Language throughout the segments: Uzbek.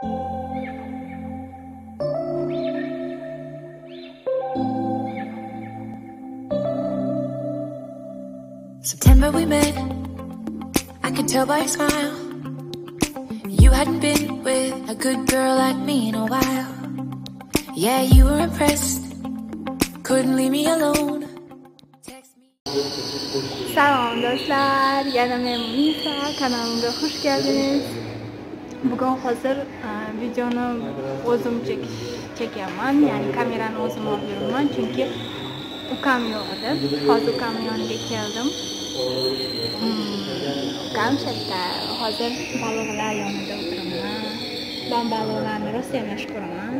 September we met. I could tell by your smile. You hadn't been with a good girl like me in a while. Yeah, you were impressed. Couldn't leave me alone. Salom do'stlar, yana men Munisa, kanalimga xush keldingiz. Bugun hozir e, videoni o'zim chek- chekyapman, ya'ni kamerani o'zim olib yuribman, chunki ukam yo'q edi. Hozir ukamni yoniga keldim. Mm, Ukam sherta, hozir baliqlar yonida o'tiraman. man baliqlarni rosa yaxshi ko'raman.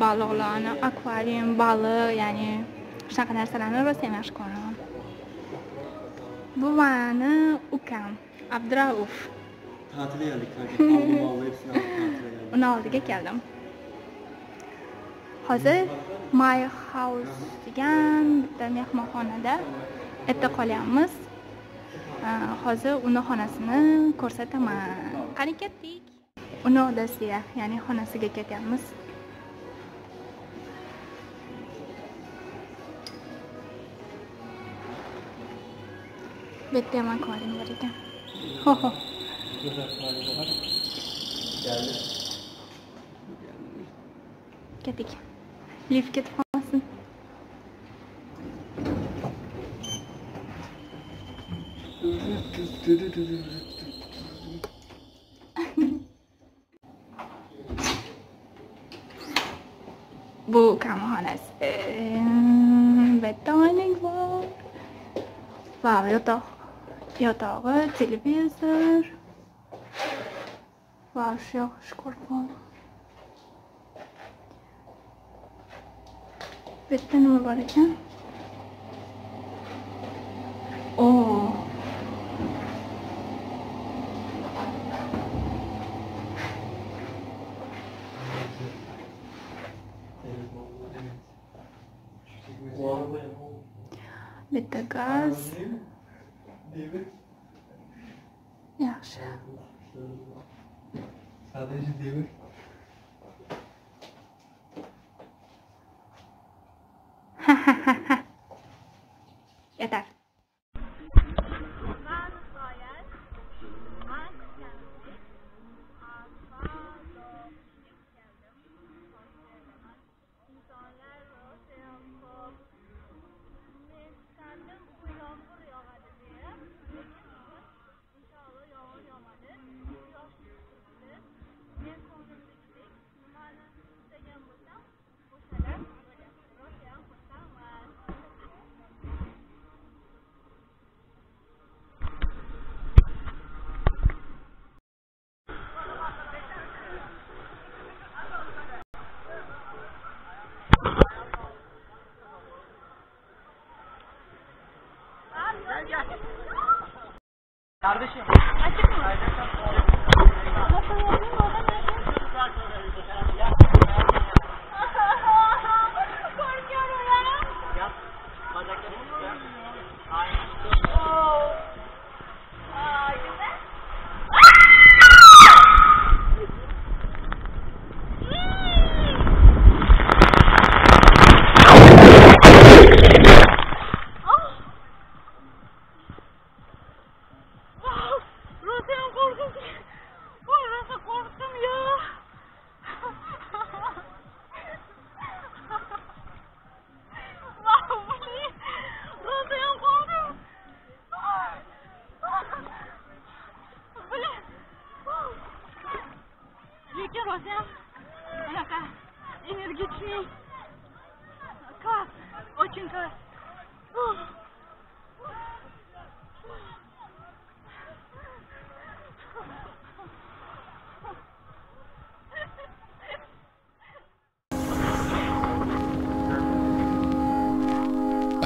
baliqlarni akvarium baliq ya'ni shunaqa narsalarni rosa ham yaxshi ko'raman buvani ukam abdurauf uni oldiga keldim hozir my house degan bitta mehmonxonada erta qolyapmiz hozir uni xonasini ko'rsataman qani ketdik uni odasiga ya'ni xonasiga ketyapmiz വിദ്യാമാക്കുമാരൻ പഠിക്കാം ഓഹോ Geldik. Lifket fasen. Bu kammarens betalning var. Vad har vi gjort då? Yatağı, televizor. Ваш я шкурпон. Bitti mi barıken? Oo. Bitti gaz. Yaşa. Sadece devir. Ha ha ha. ആവശ്യമാണ്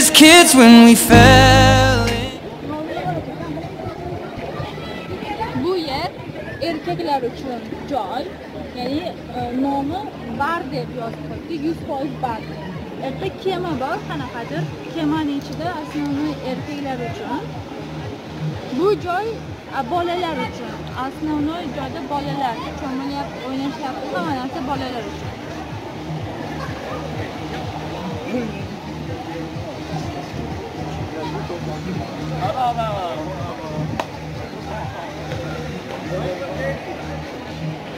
As kids when we fell in. Bu yer erkaklar uchun joy. Ya'ni e, nomi bar deb yozib qo'ydik, 100% bar. Erta kema bor, qanaqadir. Kemaning ichida основной erkaklar uchun. Bu joy bolalar uchun. Основной joyda bolalar cho'milyapti, o'ynashyapti, hamma narsa bolalar uchun.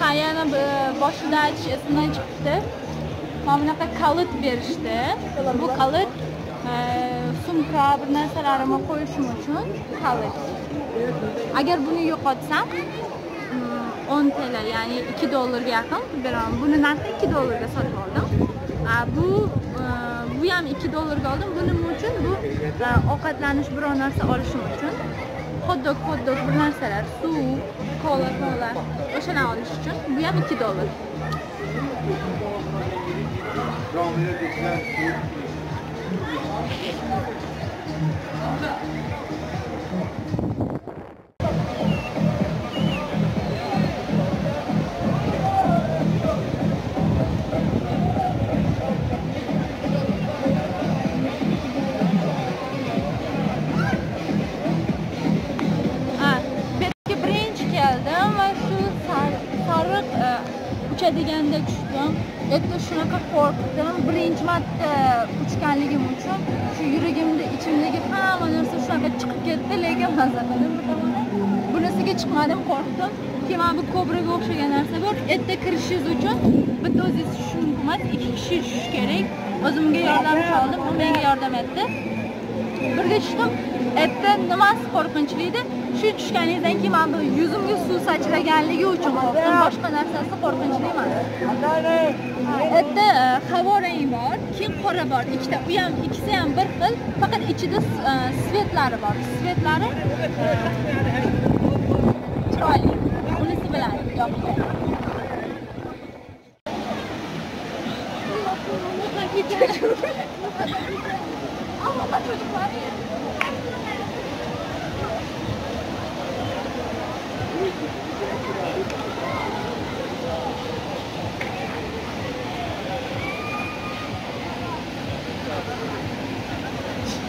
Ha yana bu- boshida aytish esimdan chiqibdi. Mana bunaqa kalit berishdi. Bu kalit e, sumka bir narsalarimni qo'yishim uchun kalit. Agar buni yo'qotsam mm, 10 TL ya'ni 2 dollarga yaqin beraman. Buni narxi 2 dollarga sotib oldim. A, Bu e, bu ham 2 dollarga oldim. Buning uchun bu ovqatlanish biror narsa olishim uchun hotdog hotdog bir narsalar, suv, kola, kola o'shalarni olish uchun bu ham 2 dollar. Uchadiganda tushdim. Erta shunaqa qo'rqdim. Birinchi marta uchganligim uchun shu yuragimda ichimdagi hamma narsa shunaqa chiqib ketdi, lekin maza qildim bir tomondan. Bunisiga chiqmadim, qo'rqdim. Keyin mana bu kobraga o'xshagan narsa bor. Erta kirishingiz uchun bitta o'zingiz tushish emas, ikki kishi tushish kerak. O'zimga yordamchi oldim, u menga yordam etdi. birga tushdim erta nimasi qo'rqinchli edi shu tushganingizdan keyin mana bu yuzimga suv sachraganligi uchun qo'rqdim boshqa narsasi qo'rqinchli emas erta e, havo rangi bor keyin qora bor ikkita u ham ikkisi ham bir xil faqat ichida svetlari bor svetlari e, chiroyli bunisi bilan yoqdi Allah çocuklar.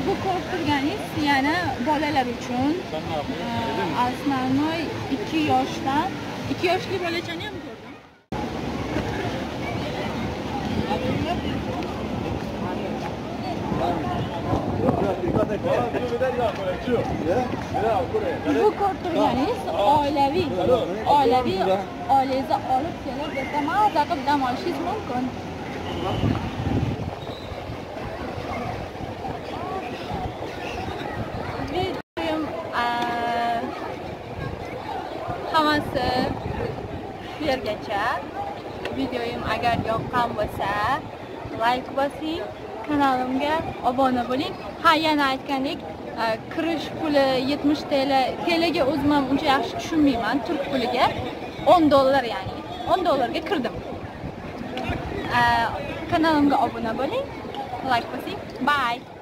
Bu korkturganiz yani bolalar uchun asnani 2 yoshdan 2 yoshli bolachani Bu korkturganingiz oilaviy, oilaviy oilangizni olib kelib erta maza qilib dam olishingiz mumkin. Videoyim hammasi shu yergacha. Videoyim agar yoqqan like bosing, kanalimga obuna bo'ling. Ha, yana aytgandek, e, kirish puli 70 TL. TLga o'zim ham uncha yaxshi tushunmayman turk puliga. 10 dollar ya'ni. 10 dollarga kirdim. E, kanalimga obuna bo'ling, like bosing. Bye.